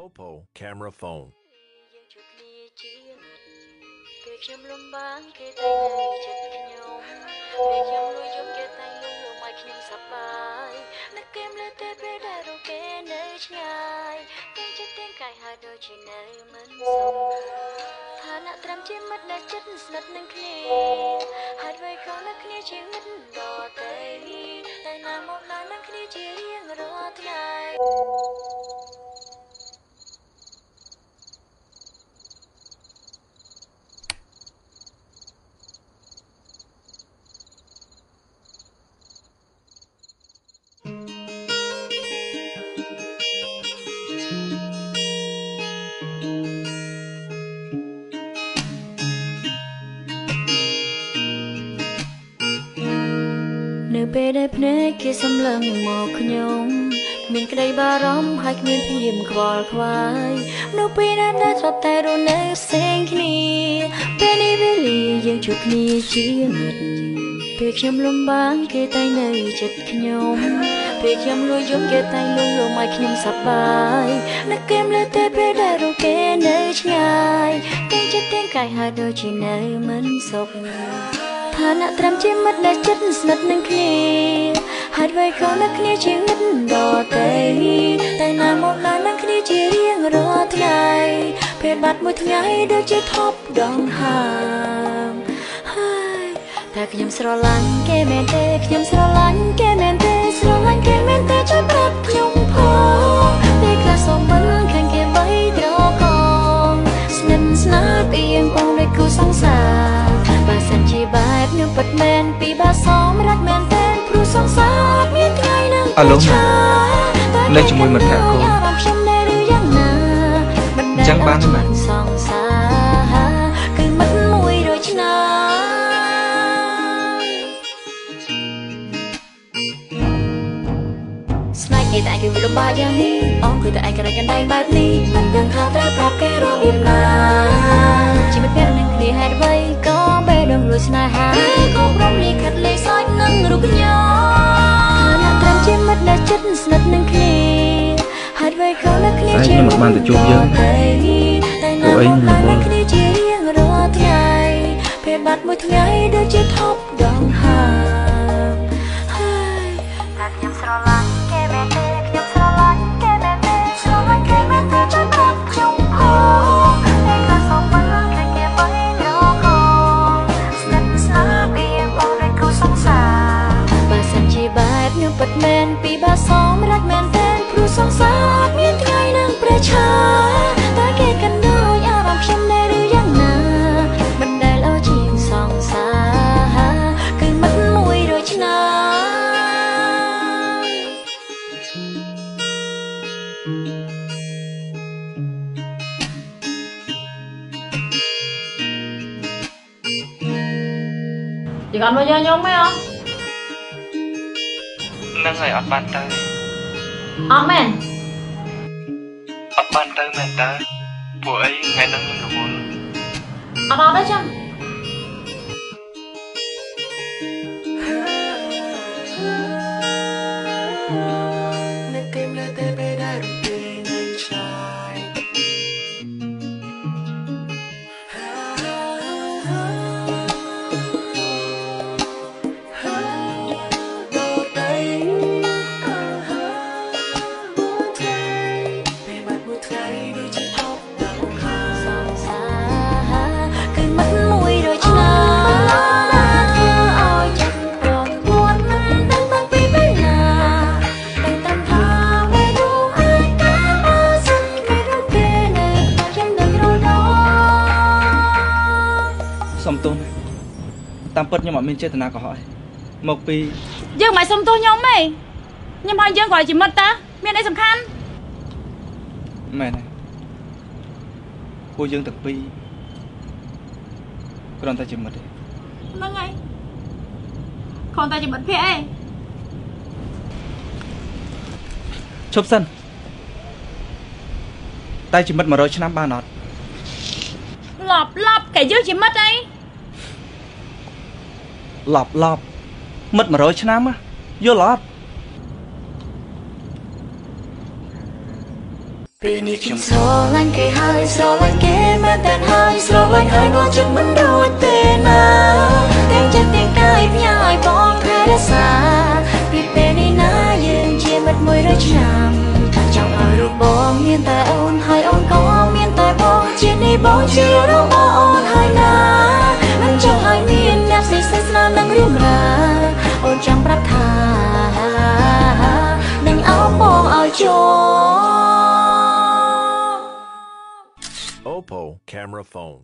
Oppo camera phone យើងជួបគ្នាជាពេលខ្ញុំលំបាកគេតែនៅចិត្តខ្ញុំពេលខ្ញុំលួចយកគេតែលួងលោកមកខ្ញុំសប្បាយនឹកគេលើតែពេលដែលរកគេនៅឆ្ងាយតែចិត្តទាំងកាយហើយដូចជានៅមិនសុខឋានៈត្រឹមជាមិត្តដែលចិត្តស្និទ្ធនឹងគ្នាហើយអ្វីក៏នៅគ្នាជាមិត្តដតែតែណាមកណានឹងគ្នាជារៀងរាល់ថ្ងៃ ពេលដែលភ្នែកគេសម្លឹងមកខ្ញុំគ្មានក្តីបារម្ភហើយគ្មានភៀមខ្វល់ខ្វាយនៅពេលដែលតែស្បតែរនៅផ្សេងគ្នាពេលនេះវេលាយើងជួបគ្នាជាមិត្តពេលខ្ញុំលំបាកគេតែនៅចិត្តខ្ញុំពេលខ្ញុំលួចយំគេតែលួងលោកមកខ្ញុំសប្បាយនឹកគេមលើតែពេលដែលរកគេនៅឆ្ងាយទាំងចិត្តទាំងកាយហើយដូចជានៅមិនសុខ ឋានៈត្រឹមជាមិត្តដែលចិត្តស្និទ្ធនឹងគ្នាហើយអ្វីក៏នៅគ្នាជាមិត្តដតែតែណាមកណានឹងគ្នាជារៀងរាល់ថ្ងៃពេលបាត់មួយថ្ងៃដូចជាថប់ដងហើមហើយតែខ្ញុំស្រឡាញ់គេមែនទេខ្ញុំស្រឡាញ់គេមែនទេ បែបខ្ញុំពិតមែនពីបាសមរត់មែនតែនព្រោះសង្សារអត់មានថ្ងៃនឹងអាឡូឆានៅជាមួយមិត្តភក្តិកូនអារម្មណ៍ខ្ញុំនៅឬយ៉ាងណាមិនដែលចឹងបានទេមែនសង្សារគឺមិត្តមួយដូចឆ្នាំស្នេហ៍គេតែគេវិលំបាកយ៉ាងនេះអងគឺតែឯងក្រៃកណ្ដែងបែបនេះមិនដឹងថាត្រូវប្រាប់គេរបៀបណាជីវិតពេលនឹងគ្នាហេតុអ្វីក៏ បែរដងលួចស្នេហាក៏ព្រមលីខិតលេខសើចនឹងរូបញ៉ាអ្នកត្រឹមជាមិត្តដែលចិត្តស្និទ្ធនឹងគ្នាហេតុអ្វីក៏នៅគ្នាឯងជាមិនបានទៅជួបយើងតែពួកឯងមិនរវល់គ្នាជារៀងរាល់ថ្ងៃពេលបាត់មួយថ្ងៃដូចជាថប់ ជាបែបខ្ញុំពិតមែនពីបាសមរត់មែនតែនព្រោះសង្សារអត់មានថ្ងៃនឹងប្រឆាតែគេកណ្ដូចអារម្មណ៍ខ្ញុំនៅឬយ៉ាងណាមិនដែលអូជាងសង្សារគឺមិត្តមួយដូចឆ្នាំ chị còn bao giờ nhung mấy không ហ្នឹងហើយអត់បានទៅអត់មែនអត់បានទៅមែនតើពួកអីថ្ងៃហ្នឹងខ្ញុំរវល់អត់អត់ទេចឹ តាមពិតខ្ញុំអត់មានចេតនាកុហកទេមកពីយើងមិនសុំទោសខ្ញុំទេខ្ញុំឲ្យយើងគាត់ជាមិត្តតាមានអីសំខាន់មែនហើយពួកយើងទាំងពីរគ្រាន់តែជាមិត្តទេហ្នឹងហើយគ្រាន់តែជាមិត្តភក្តិឯងឈប់សិនតែជាមិត្ត100ឆ្នាំបានអត់ឡប់ឡប់គេយើងជាមិត្តអី ឡប់ឡប់មិត្ត100ឆ្នាំណាយល់អត់ពេលនេះខ្ញុំស្រឡាញ់គេហើយស្រឡាញ់គេមែនតែនហើយស្រឡាញ់ហើយក៏ចិត្តមិនរួចទេណាទាំងចិត្តទាំងកាយផ្ញើឲ្យបងថែរក្សាពីពេលនេះណាយើងជាមិត្តមួយរយឆ្នាំចង់ឲ្យរូបបងមានតែអូនហើយអូនក៏មានតែបងជានេះបងជារបស់អូនហើយណា រឿងរ៉ាវអូនចង់ប្រាប់ថានឹងអោបបងឲ្យចូល Oppo camera phone.